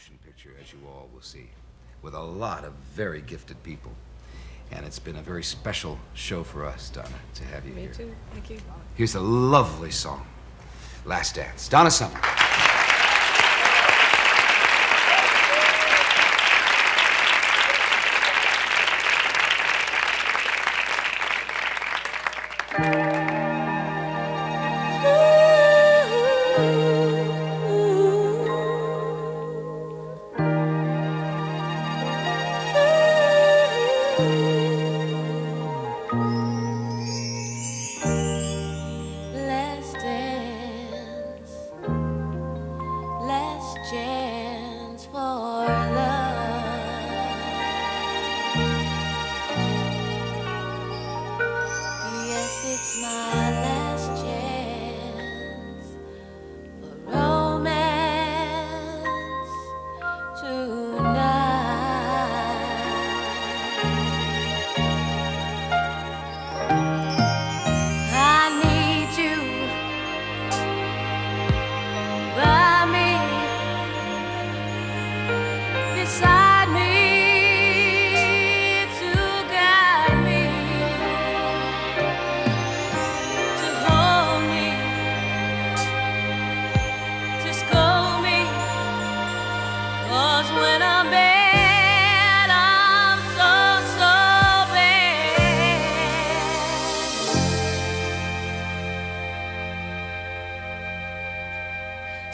motion picture, as you all will see, with a lot of very gifted people. And it's been a very special show for us, Donna, to have you Me here. Me too. Thank you. Here's a lovely song, Last Dance. Donna Summer.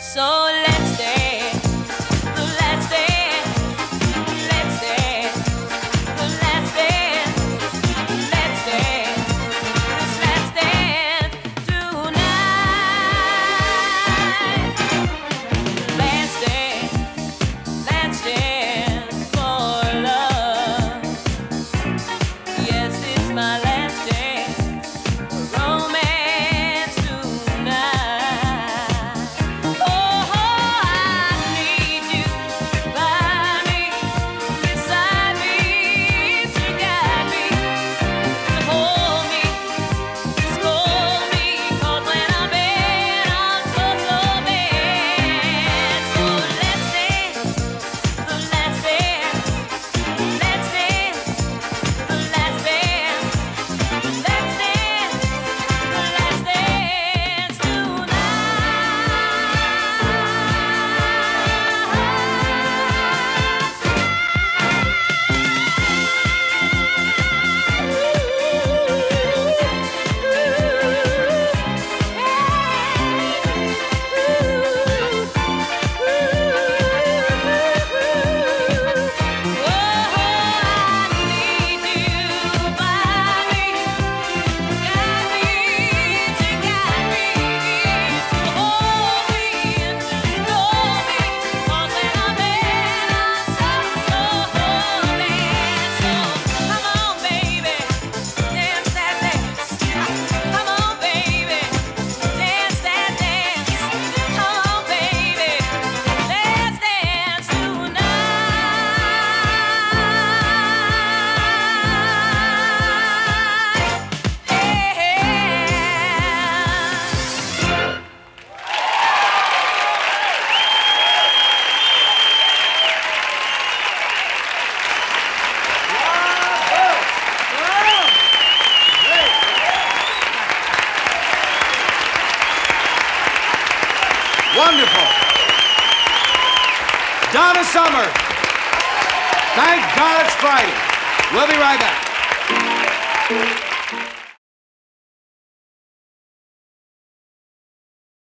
So Wonderful. Donna Summer. Thank God it's Friday. We'll be right back.